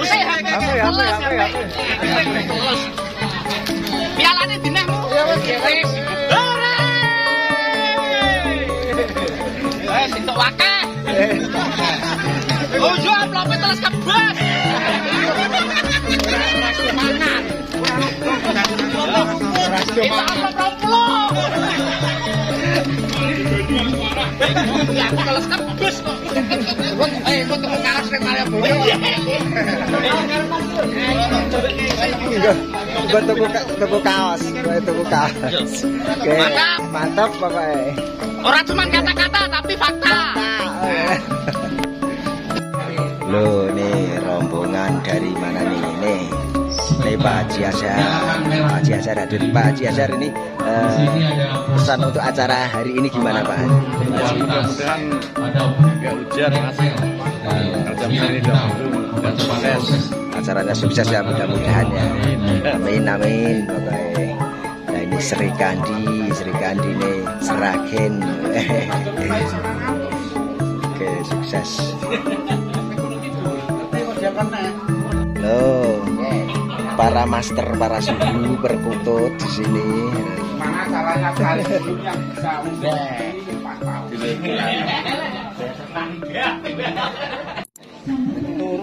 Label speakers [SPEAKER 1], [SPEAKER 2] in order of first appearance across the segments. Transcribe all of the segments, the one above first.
[SPEAKER 1] Ya, ya, ya, ya.
[SPEAKER 2] Ya. Eh. Oh. Kita. Ya. Eh, kok temu karas ning Malioboro.
[SPEAKER 1] Enggak, buat tuku tuku kaos, buat tuku kaos. Oke,
[SPEAKER 2] Mantap.
[SPEAKER 1] mantap pokoknya.
[SPEAKER 2] Ora cuma kata-kata tapi fakta.
[SPEAKER 1] Loh, nih rombongan dari mana nih? Pak Haji Azhar. Pak Haji Azhar hadir. Pak Haji Azhar ini eh, pesan untuk acara hari ini gimana Pak?
[SPEAKER 3] mudah-mudahan nggak hujan udah sukses
[SPEAKER 1] Acaranya sukses ya mudah-mudahan ya. Amin amin pokoknya. Nah ini Sri Kandi, Sri Kandi nih Seragen. Oke sukses. Loh, para master, para suhu berkutut di sini.
[SPEAKER 2] Mana salahnya kali ini yang bisa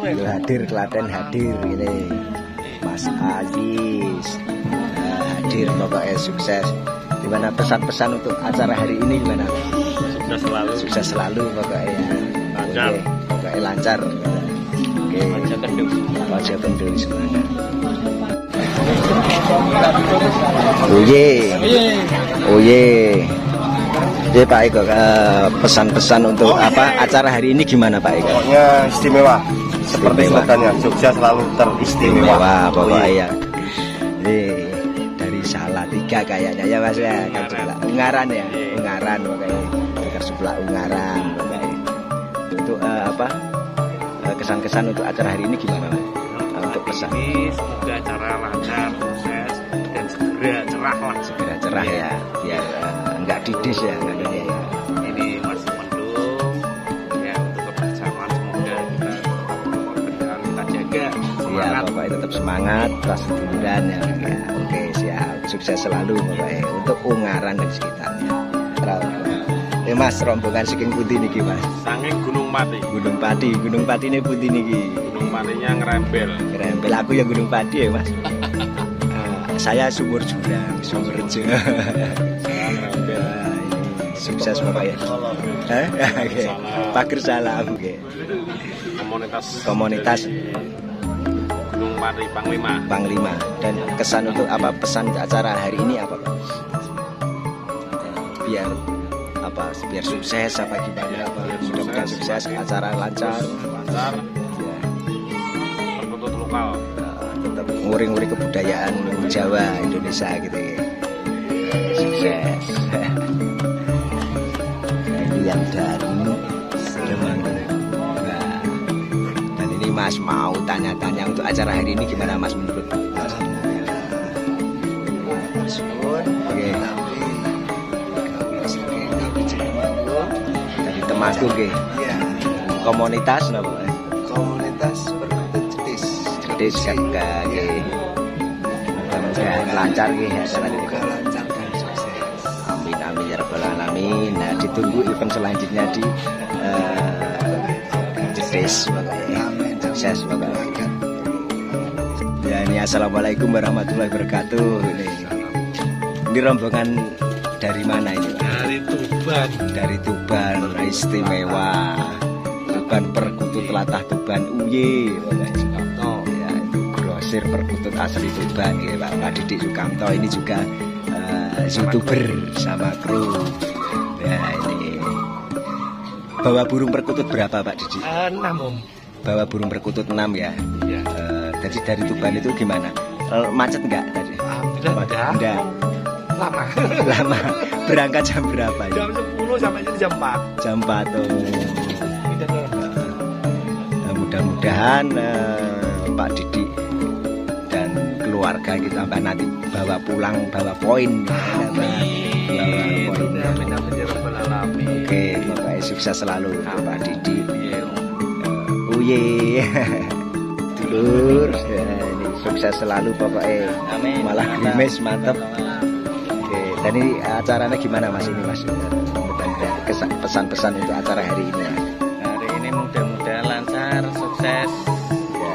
[SPEAKER 1] Itu hadir Klaten hadir ini. Mas Aziz Nah, hadir pokoknya sukses. Gimana pesan-pesan untuk acara hari ini gimana?
[SPEAKER 3] sudah selalu
[SPEAKER 1] Sukses selalu pokoknya.
[SPEAKER 3] Lancar.
[SPEAKER 1] Pokoknya lancar. Oke.
[SPEAKER 3] aja kendung
[SPEAKER 1] Wajah kendung semangat. Oye. Oye. Jadi Pak Eko eh, pesan-pesan untuk apa acara hari ini gimana Pak Eko?
[SPEAKER 3] pokoknya istimewa seperti
[SPEAKER 1] Istimewa.
[SPEAKER 3] slogannya Jogja selalu teristimewa
[SPEAKER 1] Wah, pokoknya ya. Ini dari Salatiga kayaknya ya Mas ya. Kan sebelah Ungaran ya. Ungaran pokoknya. Dekat sebelah Ungaran pokoknya. Untuk eh, apa? Eh, Kesan-kesan untuk acara hari ini gimana? Eh, Untuk pesan
[SPEAKER 3] ini semoga acara lancar sukses dan segera cerah lah
[SPEAKER 1] segera cerah ya, biar eh, nggak didis ya katanya ya.
[SPEAKER 3] ini masih mendung ya untuk kebersamaan semoga kita jaga
[SPEAKER 1] Ya,
[SPEAKER 3] semangat
[SPEAKER 1] pokoknya tetap semangat, terus liburan ya. ya. Oke, siap. Sukses selalu pokoknya untuk Ungaran dan sekitarnya. Terus. Eh Mas, rombongan saking putih niki Mas.
[SPEAKER 3] sanging Gunung Mati
[SPEAKER 1] Gunung Pati, Gunung Pati ini putih niki.
[SPEAKER 3] Gunung Matinya ngerembel
[SPEAKER 1] Rempel aku ya Gunung Pati ya Mas. Eh, saya sumur jurang, sumur
[SPEAKER 3] ngerembel
[SPEAKER 1] Sukses. Hah? Oke. Pakir salam. Oke.
[SPEAKER 3] komunitas
[SPEAKER 1] Komunitas
[SPEAKER 3] Gunung Mati Panglima
[SPEAKER 1] Panglima dan kesan untuk apa pesan acara hari ini apa Pak? Biar apa? Biar sukses apa gimana? Apa? Mudah-mudahan sukses acara lancar.
[SPEAKER 3] Lancar.
[SPEAKER 1] Ya,
[SPEAKER 3] lokal.
[SPEAKER 1] Eh, tetap nguring-nguring kebudayaan Jawa Indonesia gitu ya. sukses. Ini yang dari Nah, dan ini Mas mau tanya-tanya untuk acara hari ini gimana Mas menurut Dari Temaku nggih. Komunitas napa?
[SPEAKER 4] komunitas berkutut jetis
[SPEAKER 1] Jadi jaga nggih. Mudah-mudahan lancar nggih acara ini.
[SPEAKER 4] semoga lancar dan sukses
[SPEAKER 1] Amin amin ya rabbal alamin. Nah, ditunggu event selanjutnya di eh Jetis pokoknya. Sukses pokoknya. Ya ini assalamualaikum warahmatullahi wabarakatuh. Ini, ini rombongan dari mana ini?
[SPEAKER 3] Dari Tuban
[SPEAKER 1] Dari Tuban istimewa. Tuban Perkutut Latah Tuban Uye. Ya itu grosir Perkutut asli Tuban ya Pak. Didik Sukamto ini juga eh, youtuber sama kru. Ya ini bawa burung perkutut berapa Pak Didik?
[SPEAKER 3] enam om
[SPEAKER 1] Bawa burung perkutut 6 ya.
[SPEAKER 3] ya
[SPEAKER 1] Eh, jadi dari Tuban itu gimana? Eh, macet nggak tadi?
[SPEAKER 3] alhamdulillah
[SPEAKER 1] Enggak.
[SPEAKER 3] Lama
[SPEAKER 1] Lama. Berangkat jam berapa? ini?
[SPEAKER 3] jam 10 sampai sini jam 4
[SPEAKER 1] Jam 4 tuh. Nah, mudah-mudahan eh, Pak Didi dan keluarga kita Mbak nanti bawa pulang bawa poin ya, Mbak. bawa poin ya.
[SPEAKER 3] amin amin ya rabbal alamin
[SPEAKER 1] Oke, pokoknya sukses selalu Pak Didi. Eh, Uye. Dulur, ya, ini sukses selalu pokoknya.
[SPEAKER 3] Amin.
[SPEAKER 1] Malah grimis mantep. Oke, dan ini acaranya gimana Mas ini Mas? Pesan-pesan untuk acara hari ini. Mas.
[SPEAKER 3] Hari ini mudah-mudahan lancar, sukses,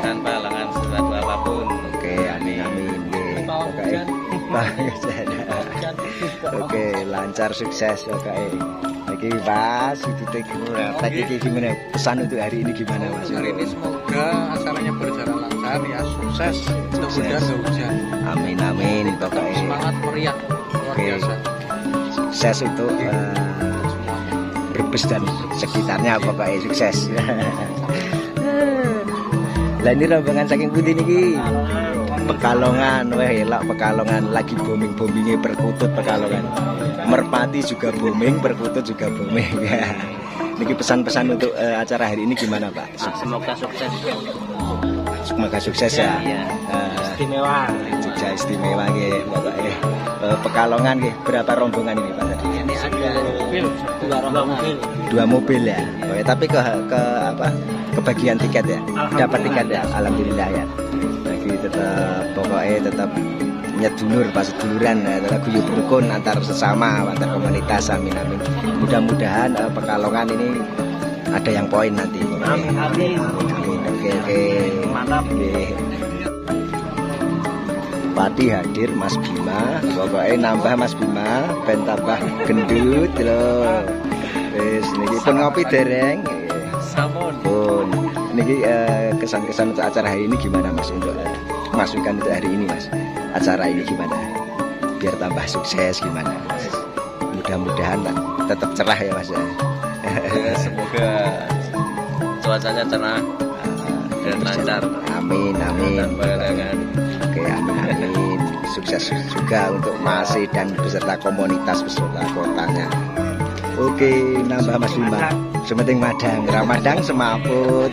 [SPEAKER 3] tanpa halangan sesuatu apa pun.
[SPEAKER 1] Oke, amin amin. Pokoknya. Oke, lancar sukses pokoknya. Oke, Mas, itu tadi gimana pesan untuk hari ini gimana Mas?
[SPEAKER 2] Hari ini semoga acaranya berjalan lancar ya sukses. Mudah-mudahan
[SPEAKER 1] Sukses.
[SPEAKER 2] gak hujan.
[SPEAKER 1] Amin amin pokoknya.
[SPEAKER 2] Semangat meriah luar
[SPEAKER 1] Oke.
[SPEAKER 2] biasa.
[SPEAKER 1] Sukses untuk eh, Brebes dan sekitarnya pokoknya sukses. Lah ini rombongan saking putih niki. Pekalongan, wah elak Pekalongan lagi booming boomingnya perkutut Pekalongan. Merpati juga booming, perkutut juga booming. niki pesan-pesan untuk eh, acara hari ini gimana Pak?
[SPEAKER 3] Semoga sukses.
[SPEAKER 1] Semoga sukses ya.
[SPEAKER 3] Iya.
[SPEAKER 1] Eh,
[SPEAKER 3] Istimewa.
[SPEAKER 1] Jogja istimewa nggih pokoknya. Eh, Pekalongan nggih berapa rombongan ini Pak? Tadi?
[SPEAKER 3] Ini ada mobil, dua mobil.
[SPEAKER 1] dua mobil ya? Oke, tapi ke ke apa kebagian tiket ya? Dapat tiket ya? Alhamdulillah ya. Lagi tetap pokoknya tetap nyedulur pas seduluran ya, tetap guyub rukun antar sesama antar komunitas amin amin. Mudah-mudahan eh, pekalongan ini ada yang poin nanti.
[SPEAKER 3] Amin. amin
[SPEAKER 1] oke oke.
[SPEAKER 3] Mantap.
[SPEAKER 1] Oke. Pati hadir Mas Bima. Pokoknya nambah Mas Bima ben tambah gendut loh wis niki pun ngopi dereng.
[SPEAKER 3] Samun.
[SPEAKER 1] pun. Niki eh, kesan-kesan untuk acara hari ini gimana Mas? Untuk eh, masukan untuk hari ini Mas. Acara ini gimana? Biar tambah sukses gimana? Mudah-mudahan tetap cerah ya Mas Ya,
[SPEAKER 3] semoga cuacanya cerah dan lancar
[SPEAKER 1] amin amin. Oke, amin amin. Sukses juga untuk Masih dan beserta komunitas beserta kotanya. Oke, nambah Mas Bima. Sementing Madang, Ramadang semaput.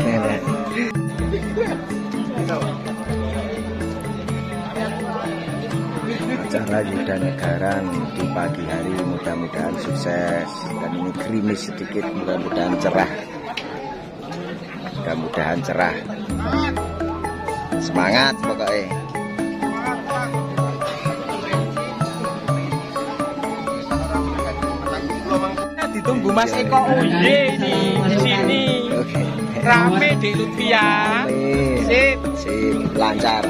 [SPEAKER 1] Acara Yuda Negaran di pagi hari mudah-mudahan sukses dan ini gerimis sedikit mudah-mudahan cerah mudah-mudahan cerah semangat pokoknya
[SPEAKER 2] Ditunggu Mas Eko Uye ini di sini.
[SPEAKER 1] oke
[SPEAKER 2] Rame di Lutfia.
[SPEAKER 1] Amin.
[SPEAKER 2] Sip.
[SPEAKER 1] Sip, lancar.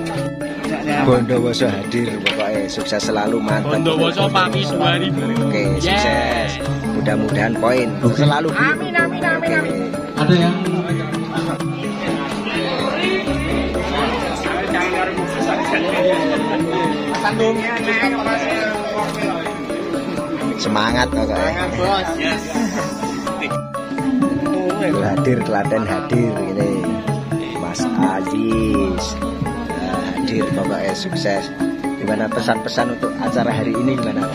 [SPEAKER 1] Bondowoso hadir pokoknya sukses selalu mantap.
[SPEAKER 2] Bondowoso pami 2000.
[SPEAKER 1] Oke, sukses. Mudah-mudahan poin selalu.
[SPEAKER 2] Amin, amin, amin,
[SPEAKER 1] Oke.
[SPEAKER 2] amin.
[SPEAKER 5] Ada yang
[SPEAKER 2] Naik Mas.
[SPEAKER 1] Semangat.
[SPEAKER 2] Bos.
[SPEAKER 1] hadir teladan hadir ini Mas Aziz Nah, hadir pokoknya sukses gimana pesan-pesan untuk acara hari ini gimana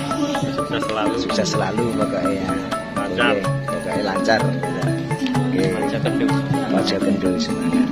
[SPEAKER 3] Sukses selalu.
[SPEAKER 1] sukses selalu pokoknya ya
[SPEAKER 3] Lancar.
[SPEAKER 1] Pokoknya lancar oke
[SPEAKER 3] Lancar terus.
[SPEAKER 1] Wajah kendul semangat